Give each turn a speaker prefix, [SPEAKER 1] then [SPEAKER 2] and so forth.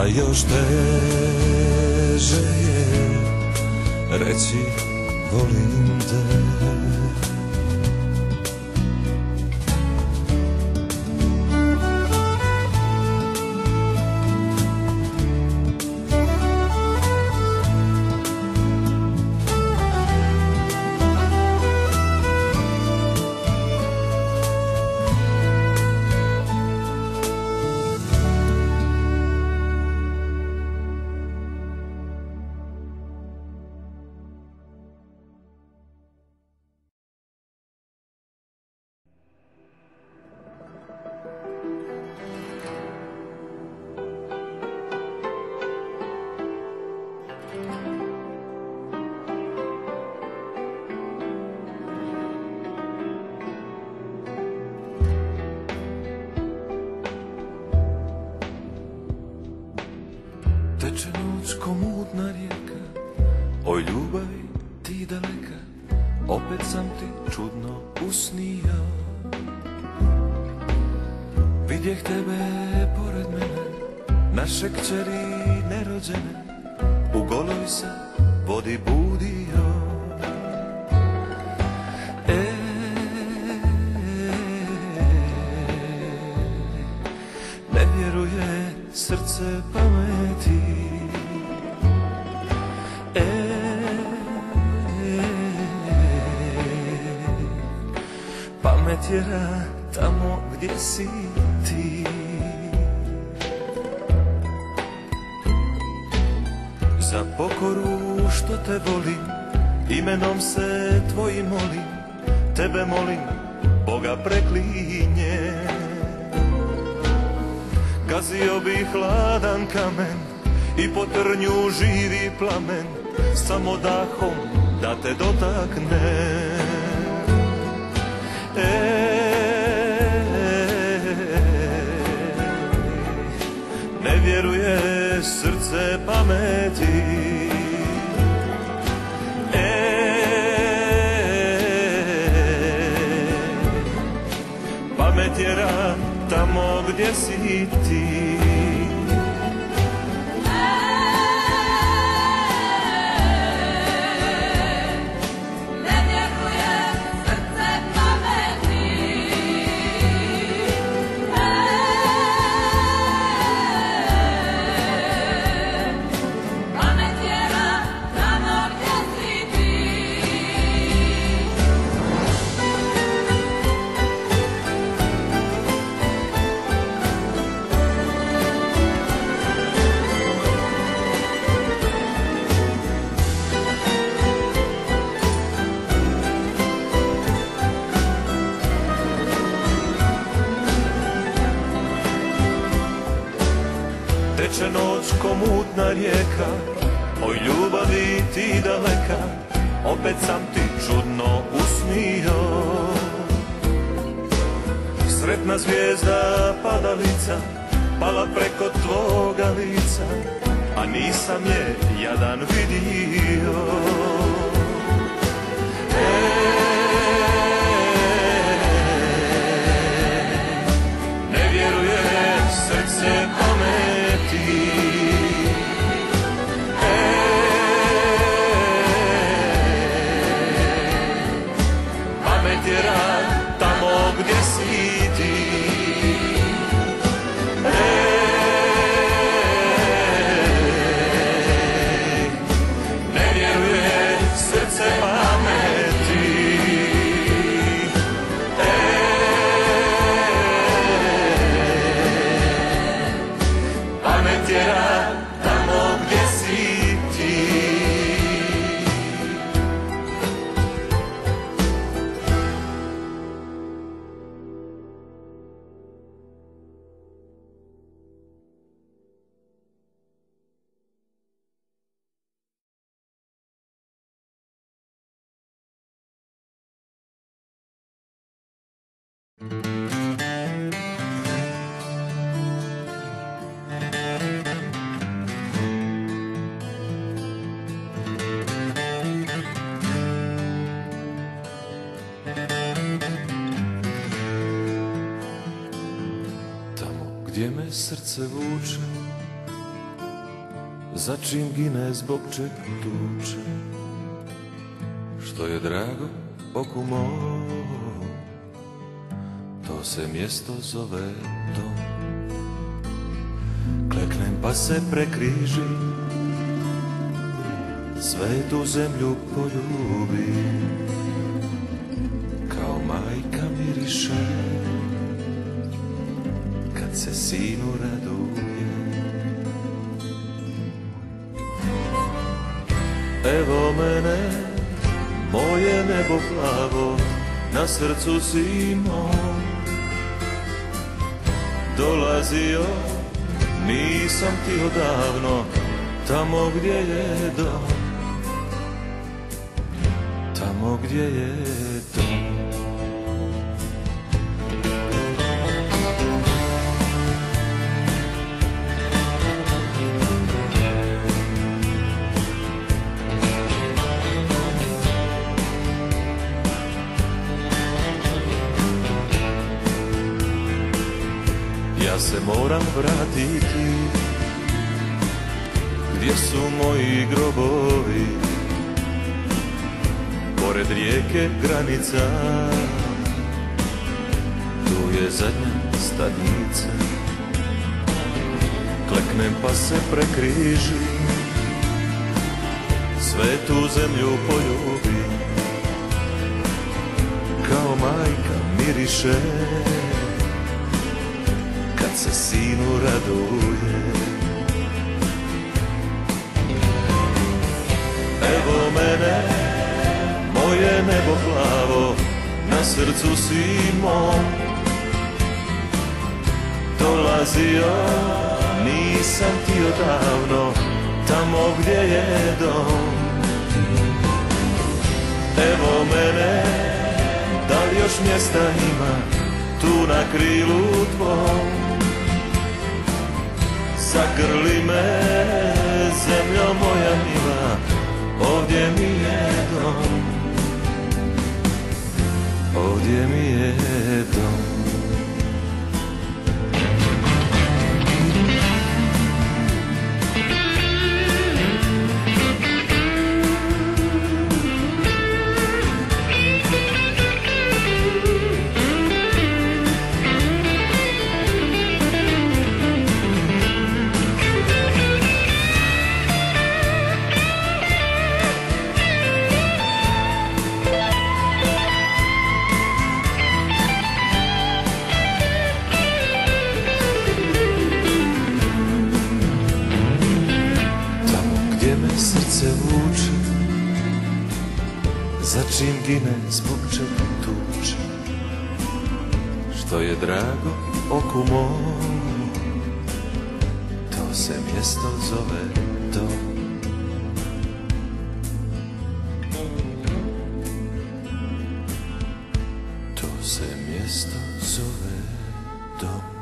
[SPEAKER 1] A još teže je. Reći volim te mutna rijeka. Oj ljubavi ti daleka Opet sam ti čudno usnija Vidjeh tebe pored mene Naše kćeri nerođene U goloj se vodi budio. E, ne vjeruje srce pameti pamet jera tamo gdje si ti. Za pokoru što te volim Imenom se tvojim molim Tebe molim, Boga preklinje. Gazio bi hladan kamen I po trnju živi plamen Samo dahom da te dotakne srce pameti. E, pamet je rad tamo gdje si ti Teče noć ko mutna rijeka Oj ljubavi ti daleka Opet sam ti čudno usnio Sretna zvijezda padalica Pala preko tvoga lica A nisam je jadan vidio gdje me srce vuče Za čim gine zbog čeg tuče Što je drago oku mom Se mjesto zove dom. Kleknem pa se prekrižim Svetu zemlju poljubim Kao majka miriše. Kad se sinu raduje. Evo mene, moje nebo plavo, na srcu si mom. Dolazio, nisam ti odavno, tamo gdje je dom. Tamo gdje je se moram vratiti. Gdje su moji grobovi? Pored rijeke granica. Tu je zadnja stadnica Kleknem pa se prekrižim Svetu zemlju poljubim Kao majka miriše kad se sinu raduje Evo mene, moje nebo plavo, na srcu si mom Dolazio, nisam ti odavno, tamo gdje je dom. Evo mene, da li još mjesta ima, tu na krilu tvom Zagrli me, zemljo moja mila, ovdje mi je dom Ovdje mi je dom Za čim gine, zbog čega tuče? Što je drago oku mom To se mjesto zove dom. To se mjesto zove dom.